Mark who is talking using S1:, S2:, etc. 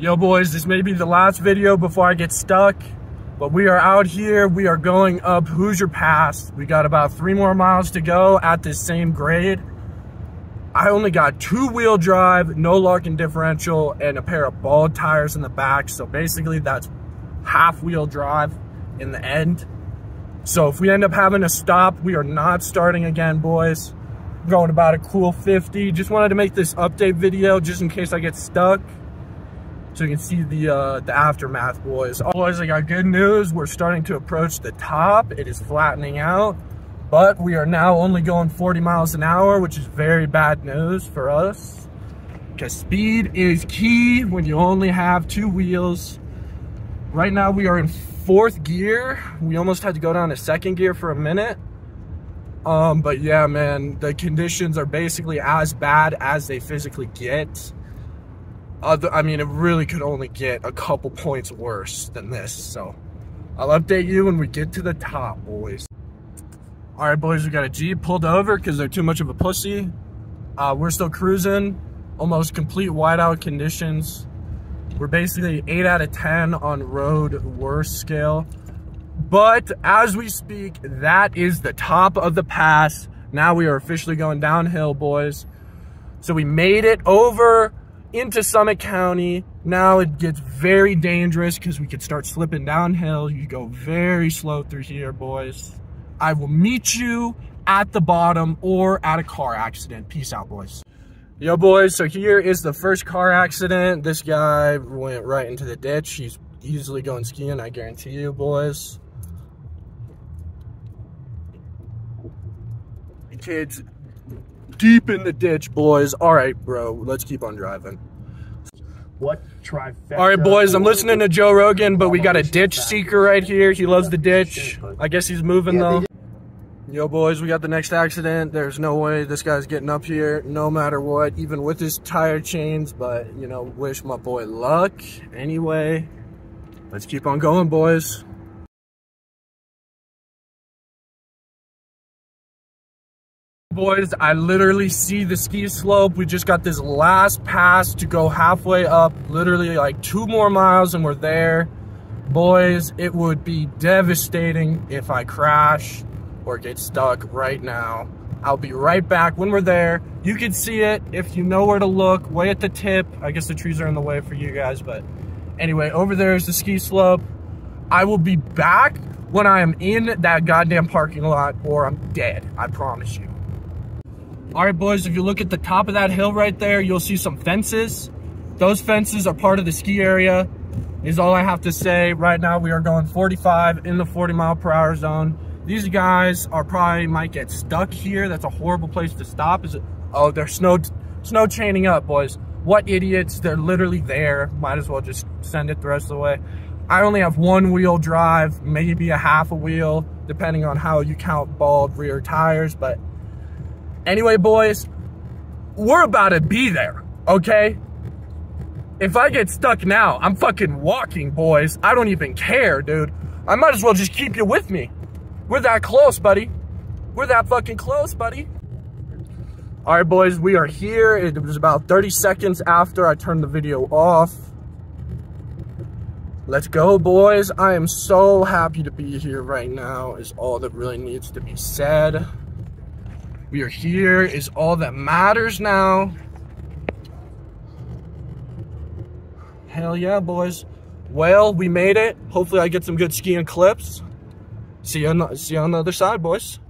S1: Yo boys, this may be the last video before I get stuck, but we are out here. We are going up Hoosier Pass. We got about three more miles to go at this same grade. I only got two wheel drive, no locking differential, and a pair of bald tires in the back. So basically that's half wheel drive in the end. So if we end up having to stop, we are not starting again, boys. going about a cool 50. Just wanted to make this update video just in case I get stuck so you can see the uh, the aftermath, boys. Boys, I got good news. We're starting to approach the top. It is flattening out, but we are now only going 40 miles an hour, which is very bad news for us. Because speed is key when you only have two wheels. Right now we are in fourth gear. We almost had to go down to second gear for a minute. Um, but yeah, man, the conditions are basically as bad as they physically get other, I mean, it really could only get a couple points worse than this. So I'll update you when we get to the top, boys. All right, boys, we got a Jeep pulled over because they're too much of a pussy. Uh, we're still cruising, almost complete whiteout conditions. We're basically 8 out of 10 on road worst scale. But as we speak, that is the top of the pass. Now we are officially going downhill, boys. So we made it over into Summit County. Now it gets very dangerous because we could start slipping downhill. You go very slow through here, boys. I will meet you at the bottom or at a car accident. Peace out, boys. Yo, boys, so here is the first car accident. This guy went right into the ditch. He's easily going skiing, I guarantee you, boys. Kids deep in the ditch, boys. All right, bro, let's keep on driving.
S2: What trifecta?
S1: All right, boys, I'm listening to Joe Rogan, but we got a ditch seeker right here. He loves the ditch. I guess he's moving, though. Yo, boys, we got the next accident. There's no way this guy's getting up here, no matter what, even with his tire chains, but, you know, wish my boy luck. Anyway, let's keep on going, boys. Boys, I literally see the ski slope. We just got this last pass to go halfway up, literally like two more miles and we're there. Boys, it would be devastating if I crash or get stuck right now. I'll be right back when we're there. You can see it if you know where to look, way at the tip. I guess the trees are in the way for you guys, but anyway, over there is the ski slope. I will be back when I am in that goddamn parking lot or I'm dead, I promise you. All right, boys, if you look at the top of that hill right there, you'll see some fences. Those fences are part of the ski area, is all I have to say. Right now, we are going 45 in the 40 mile per hour zone. These guys are probably might get stuck here. That's a horrible place to stop. Is it? Oh, they're snow, snow chaining up, boys. What idiots. They're literally there. Might as well just send it the rest of the way. I only have one wheel drive, maybe a half a wheel, depending on how you count bald rear tires, but Anyway, boys, we're about to be there, okay? If I get stuck now, I'm fucking walking, boys. I don't even care, dude. I might as well just keep you with me. We're that close, buddy. We're that fucking close, buddy. All right, boys, we are here. It was about 30 seconds after I turned the video off. Let's go, boys. I am so happy to be here right now is all that really needs to be said. We are here is all that matters now. Hell yeah, boys. Well, we made it. Hopefully I get some good skiing clips. See you on the, see you on the other side, boys.